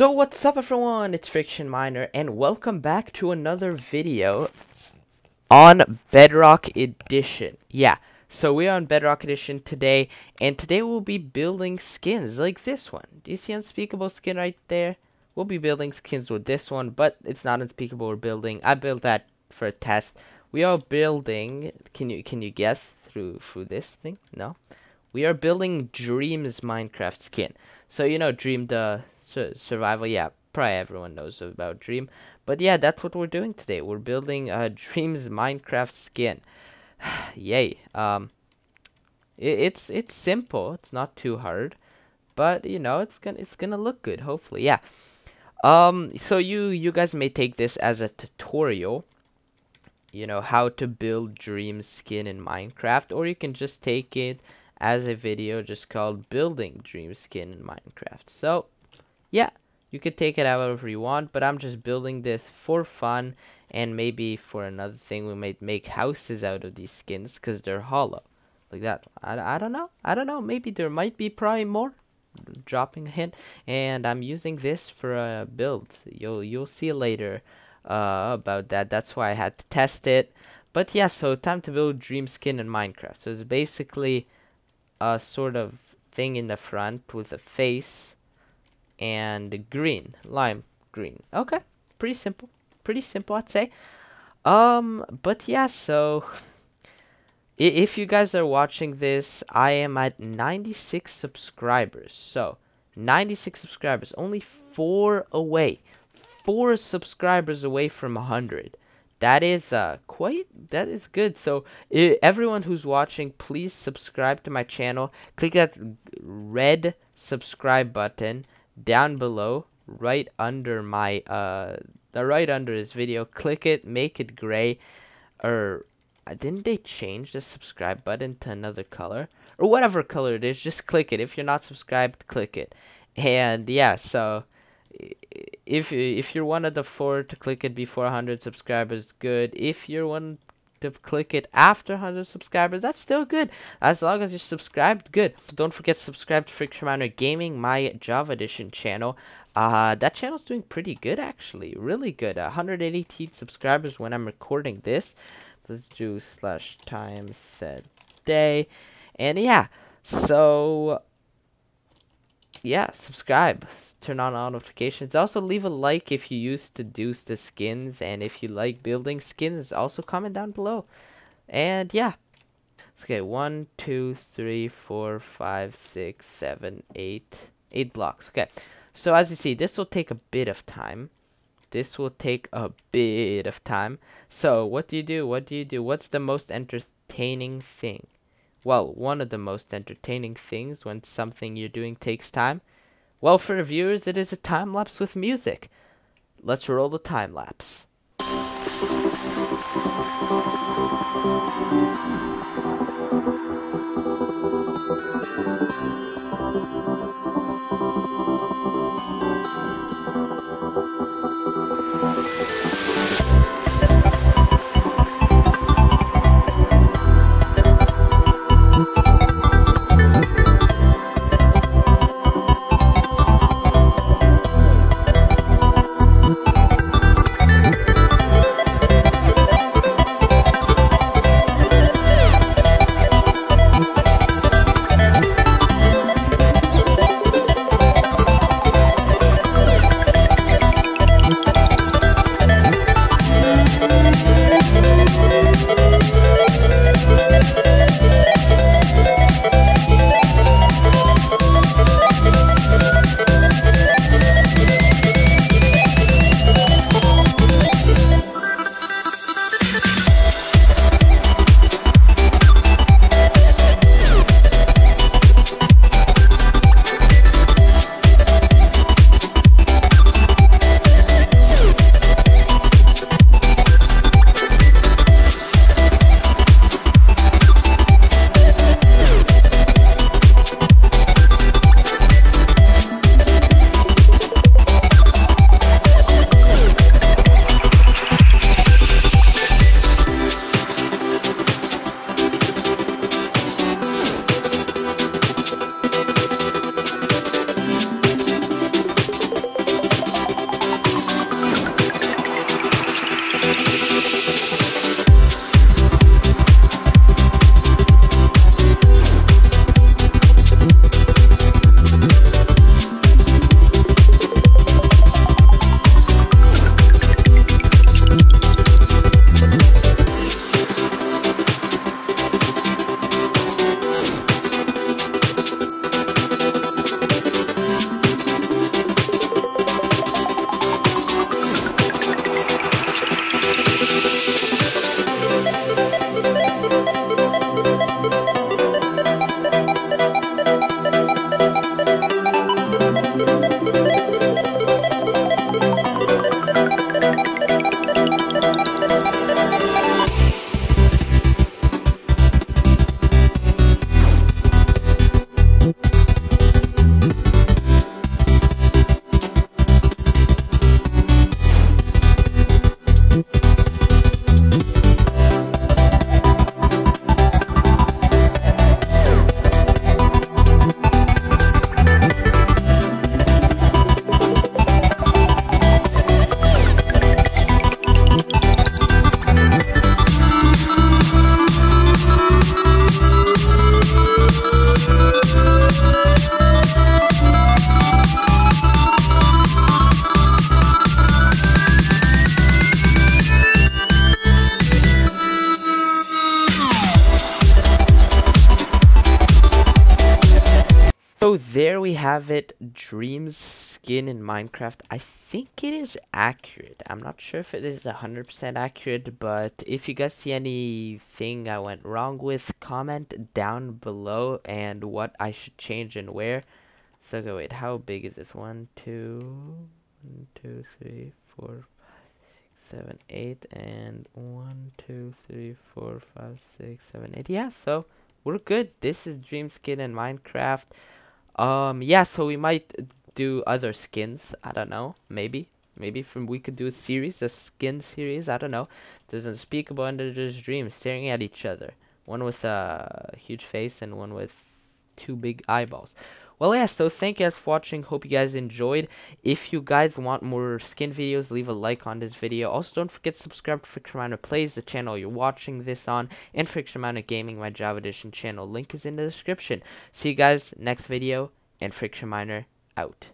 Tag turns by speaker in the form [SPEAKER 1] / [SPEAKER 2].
[SPEAKER 1] So what's up everyone, it's Friction Miner and welcome back to another video on Bedrock Edition. Yeah, so we're on Bedrock Edition today and today we'll be building skins like this one. Do you see Unspeakable skin right there? We'll be building skins with this one, but it's not Unspeakable we're building. I built that for a test. We are building, can you can you guess through through this thing? No? We are building Dreams Minecraft skin. So you know Dream the su survival, yeah, probably everyone knows about Dream. But yeah, that's what we're doing today. We're building a Dreams Minecraft skin. Yay. Um it, it's it's simple. It's not too hard. But you know, it's gonna it's gonna look good, hopefully. Yeah. Um so you you guys may take this as a tutorial you know how to build dream skin in minecraft or you can just take it as a video just called building dream skin in minecraft so yeah, you could take it however you want, but I'm just building this for fun, and maybe for another thing we might make houses out of these skins, because they're hollow. Like that. I, I don't know. I don't know. Maybe there might be probably more. Dropping a hint. And I'm using this for a build. You'll, you'll see later uh, about that. That's why I had to test it. But yeah, so time to build Dream Skin in Minecraft. So it's basically a sort of thing in the front with a face and green, lime green. Okay, pretty simple, pretty simple, I'd say. Um, but yeah, so if you guys are watching this, I am at 96 subscribers. So 96 subscribers, only four away, four subscribers away from 100 that is uh quite that is good so everyone who's watching please subscribe to my channel click that red subscribe button down below right under my uh right under this video click it make it gray or uh, didn't they change the subscribe button to another color? Or whatever color it is just click it. If you're not subscribed click it. And yeah so if if you're one of the four to click it before 100 subscribers good. If you're one to click it after 100 subscribers, that's still good. As long as you're subscribed, good. So don't forget to subscribe to Friction Miner Gaming, my Java Edition channel. Uh, that channel's doing pretty good, actually. Really good. Uh, 118 subscribers when I'm recording this. Let's do slash time set day. And yeah, so yeah, subscribe turn on all notifications. Also, leave a like if you used to do the skins, and if you like building skins, also comment down below. And yeah. Okay, one, two, three, four, five, six, seven, eight, eight blocks. Okay, so as you see, this will take a bit of time. This will take a bit of time. So, what do you do? What do you do? What's the most entertaining thing? Well, one of the most entertaining things when something you're doing takes time well, for the viewers, it is a time lapse with music. Let's roll the time lapse. So there we have it. Dreams skin in Minecraft. I think it is accurate. I'm not sure if it is 100% accurate, but if you guys see anything I went wrong with, comment down below and what I should change and where. So okay, wait, how big is this? One, two, one, two, three, four, seven, eight, and one, two, three, four, five, six, seven, eight. Yeah, so we're good. This is Dream Skin in Minecraft. Um, yeah, so we might do other skins. I don't know. Maybe. Maybe from we could do a series, a skin series. I don't know. There's unspeakable under this dream staring at each other. One with a huge face and one with two big eyeballs. Well, yeah, so thank you guys for watching. Hope you guys enjoyed. If you guys want more skin videos, leave a like on this video. Also, don't forget to subscribe to Friction Miner Plays, the channel you're watching this on, and Friction Miner Gaming, my Java Edition channel. Link is in the description. See you guys next video, and Friction Miner out.